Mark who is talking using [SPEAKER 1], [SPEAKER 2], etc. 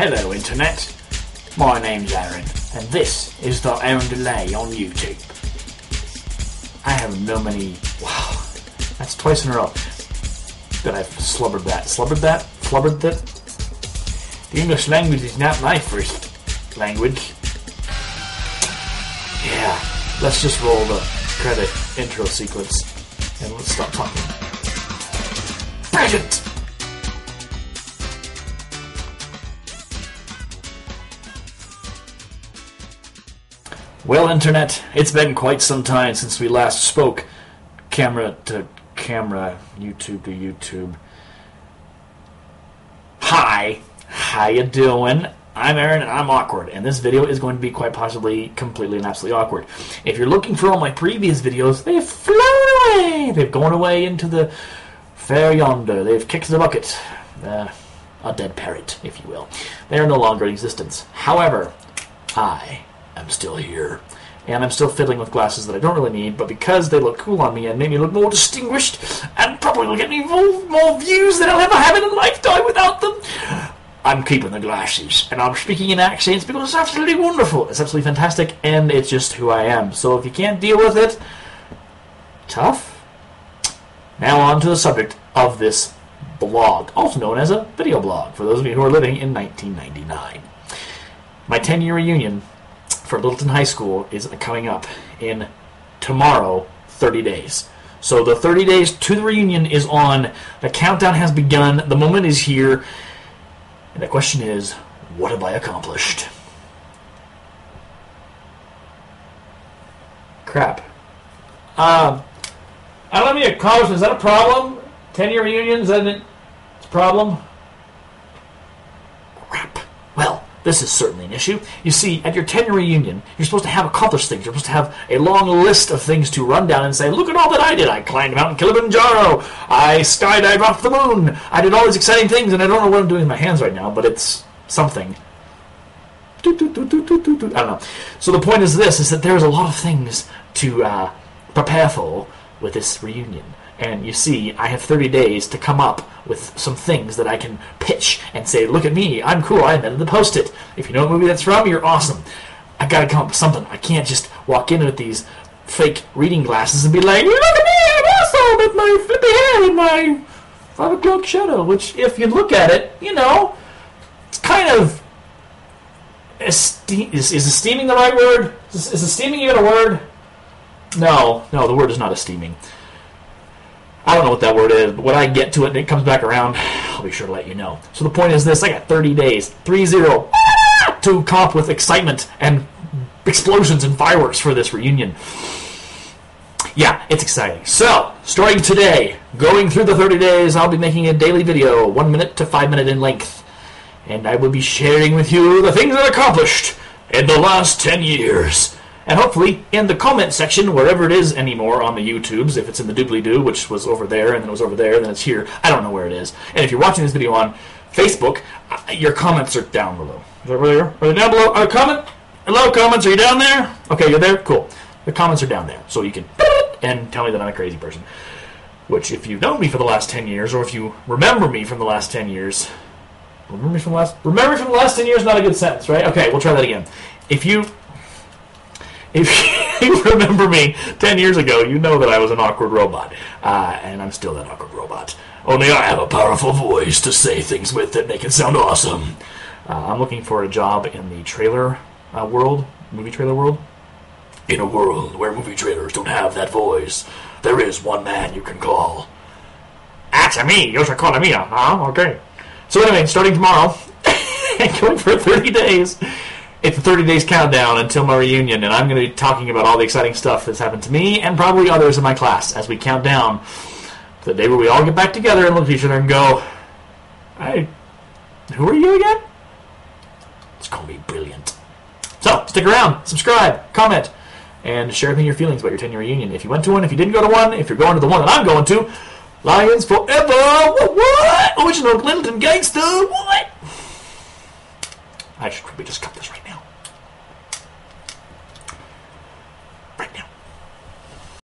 [SPEAKER 1] Hello, Internet. My name's Aaron, and this is the Aaron DeLay on YouTube. I have no many. Wow, that's twice in a row that I've slubbered that. Slubbered that? Flubbered that? The English language is not my first language. Yeah, let's just roll the credit intro sequence and let's stop talking. Brilliant! Well, Internet, it's been quite some time since we last spoke. Camera to camera, YouTube to YouTube. Hi, how you doing? I'm Aaron and I'm awkward, and this video is going to be quite possibly completely and absolutely awkward. If you're looking for all my previous videos, they've flown away! They've gone away into the fair yonder. They've kicked the bucket. Uh, a dead parrot, if you will. They are no longer in existence. However, I am still here. And I'm still fiddling with glasses that I don't really need, but because they look cool on me and make me look more distinguished, and probably will get me more, more views than I'll ever have in a lifetime without them, I'm keeping the glasses. And I'm speaking in accents because it's absolutely wonderful. It's absolutely fantastic, and it's just who I am. So if you can't deal with it, tough. Now on to the subject of this blog, also known as a video blog, for those of you who are living in 1999. My 10 year reunion for Littleton High School is coming up in tomorrow, 30 days. So the 30 days to the reunion is on. The countdown has begun. The moment is here. And the question is, what have I accomplished? Crap. Um, I don't have any accomplishments. Is that a problem? 10 year reunion? Is that a problem? Crap. Well, this is certainly an issue. You see, at your 10 year reunion, you're supposed to have accomplished things. You're supposed to have a long list of things to run down and say, look at all that I did. I climbed Mount Kilimanjaro. I skydived off the moon. I did all these exciting things, and I don't know what I'm doing with my hands right now, but it's something. I don't know. So the point is this, is that there's a lot of things to uh, prepare for with this reunion. And you see, I have 30 days to come up with some things that I can pitch and say, look at me, I'm cool, I invented the post-it. If you know what movie that's from, you're awesome. I gotta come up with something. I can't just walk in with these fake reading glasses and be like, look at me, I'm awesome with my flippy hair and my five o'clock shadow. Which, if you look at it, you know, it's kind of esteem. Is, is esteeming the right word? Is, is esteeming even a word? No, no, the word is not esteeming. I don't know what that word is, but when I get to it and it comes back around, I'll be sure to let you know. So the point is this I got 30 days, 3 0, to come up with excitement and explosions and fireworks for this reunion. Yeah, it's exciting. So, starting today, going through the 30 days, I'll be making a daily video, 1 minute to 5 minute in length. And I will be sharing with you the things I've accomplished in the last 10 years. And hopefully, in the comment section, wherever it is anymore on the YouTubes, if it's in the doobly doo, which was over there, and then it was over there, and then it's here, I don't know where it is. And if you're watching this video on Facebook, uh, your comments are down below. Is that where they are? Are they down below? Are comment? Hello, comments, are you down there? Okay, you're there? Cool. The comments are down there, so you can and tell me that I'm a crazy person. Which, if you've known me for the last 10 years, or if you remember me from the last 10 years, remember me from the last, remember me from the last 10 years, not a good sentence, right? Okay, we'll try that again. If you if you remember me 10 years ago, you know that I was an awkward robot. Uh, and I'm still that awkward robot. Only I have a powerful voice to say things with that make it sound awesome. Uh, I'm looking for a job in the trailer uh, world, movie trailer world. In a world where movie trailers don't have that voice, there is one man you can call. That's me. You're calling me, huh? Okay. So anyway, starting tomorrow, going for 30 days, it's a 30 days countdown until my reunion, and I'm going to be talking about all the exciting stuff that's happened to me and probably others in my class as we count down to the day where we all get back together and look at each other and go, "Hey, who are you again?" It's going to be brilliant. So stick around, subscribe, comment, and share with me your feelings about your 10 year reunion. If you went to one, if you didn't go to one, if you're going to the one that I'm going to, Lions forever! What? what? Original Clinton gangster! What? I should probably just cut this right now. Right now.